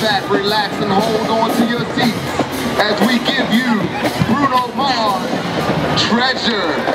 back, relax, and hold on to your seats as we give you Bruno Mars, Treasure.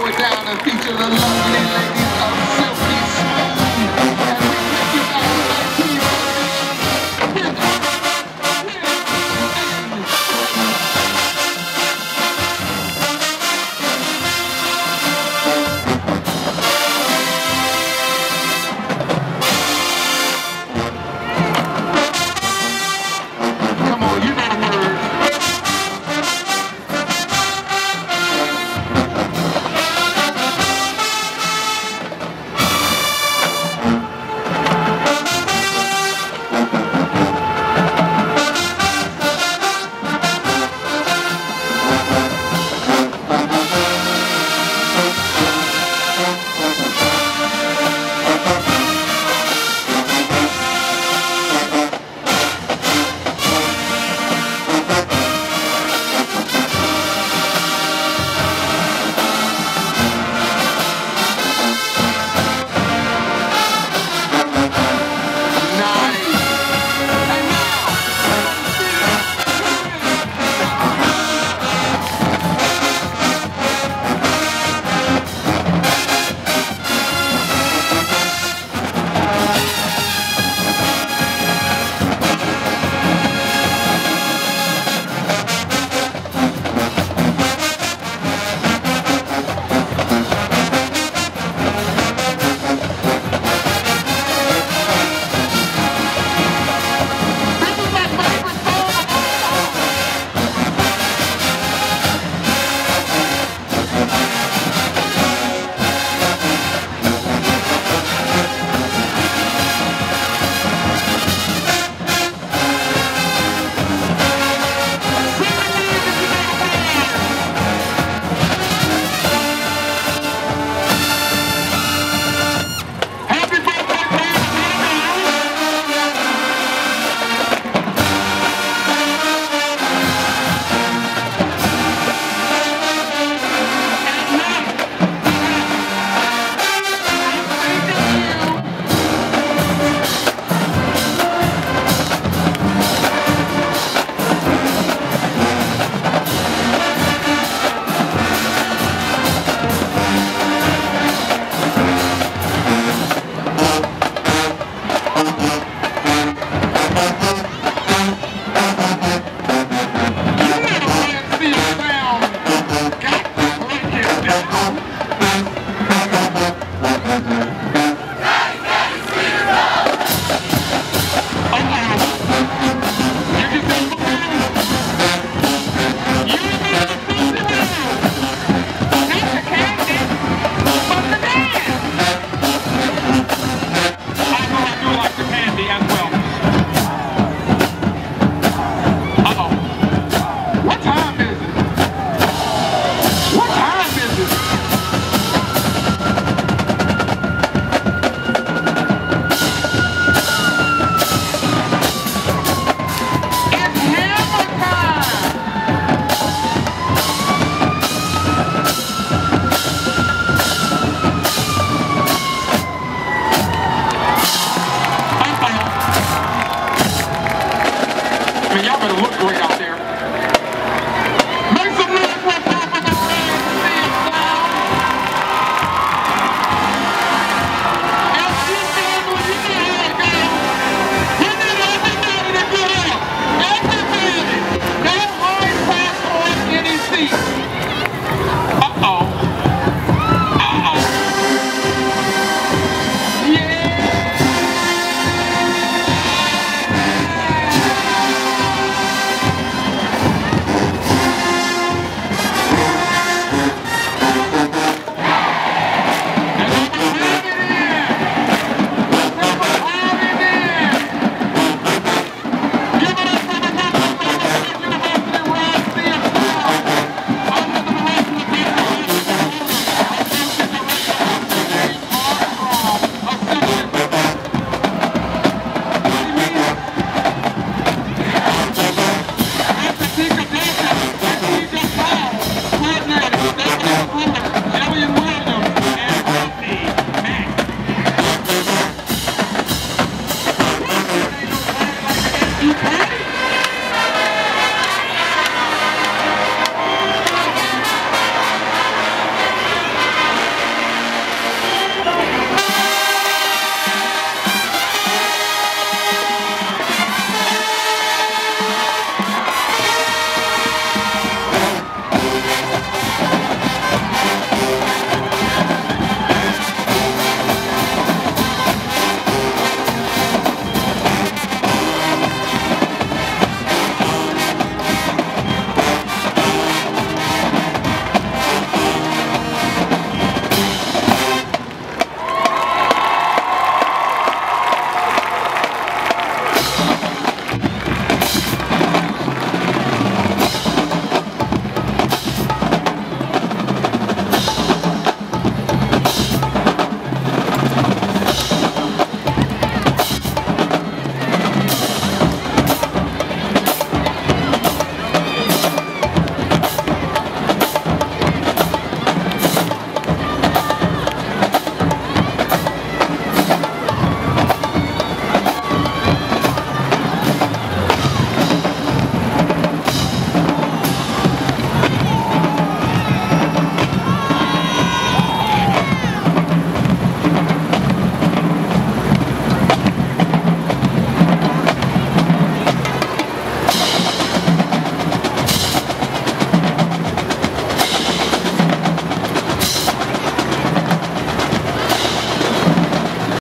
It down and feature the lovely ladies